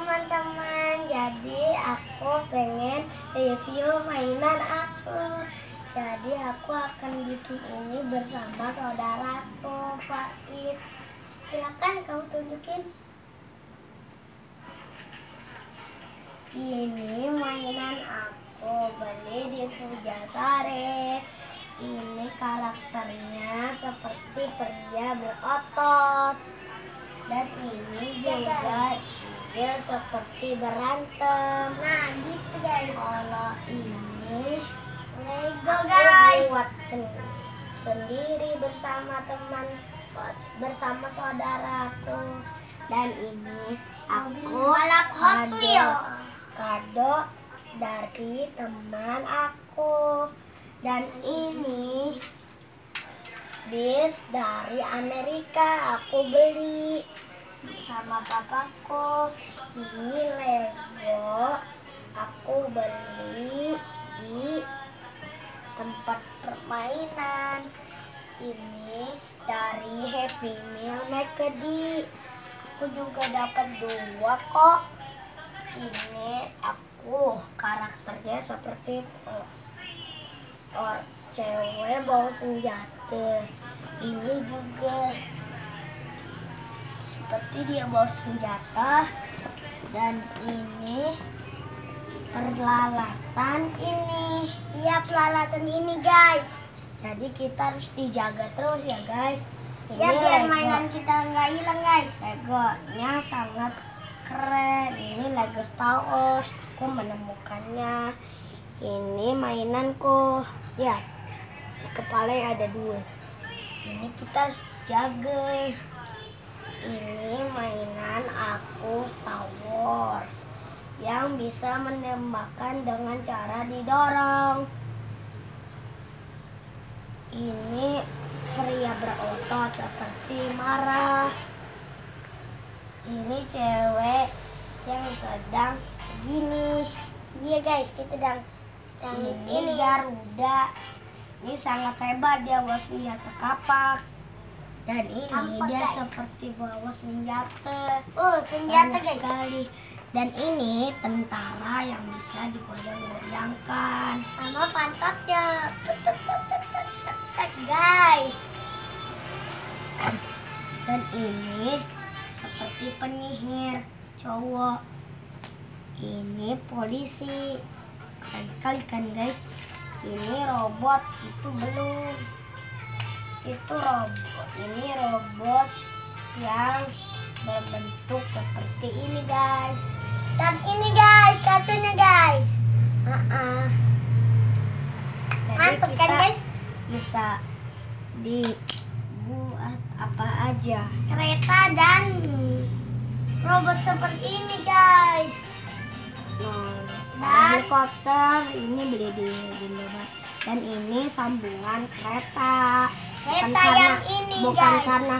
teman-teman, jadi aku pengen review mainan aku. Jadi aku akan bikin ini bersama saudaraku, Faiz. Silakan kamu tunjukin. Ini mainan aku beli di Pujasari. Ini karakternya seperti pria berotot. Dan ini juga dia seperti berantem. Nah, gitu guys. Kalau ini Lego guys. buat sen- sendiri bersama teman bersama saudaraku. Dan ini aku balap Hot kado- Wheel. kado dari teman aku. Dan ini bis dari Amerika aku beli sama papaku. Ini Lego. Aku beli di tempat permainan. Ini dari Happy Meal McD aku juga dapat dua kok. Ini aku karakternya seperti or cewek bawa senjata. Ini juga seperti dia bawa senjata. Dan ini peralatan ini. Iya pelalatan ini guys. jadi kita harus dijaga terus ya guys. Ya biar Lego. mainan kita nggak hilang guys. Legonya sangat keren. Ini Lego Star Wars. Aku menemukannya. Ini mainanku. Ya kepala ada dua. Ini kita harus jaga ini mainan aku Star Wars yang bisa menembakkan dengan cara didorong. Ini pria berotot seperti marah ini cewek yang sedang begini. Iya guys kita dan yang ini, ini Garuda ini sangat hebat dia bawa senjata kapak dan ini Kampak, dia guys. seperti bawa senjata Oh senjata Banyak guys. sekali dan ini tentara yang bisa digoyang-goyangkan Sama pantatnya. Guys. dan ini seperti penyihir cowok ini polisi keren sekali kan guys ini robot itu belum itu robot ini robot yang berbentuk seperti ini guys Dan ini guys kartunya guys. Ah-ah. Jadi Mantap kan guys? bisa dibuat apa aja Kereta dan robot seperti ini guys. Nah, Dan- helikopter ini beli di di dan ini sambungan kereta Bukan karena- yang ini bukan guys. karena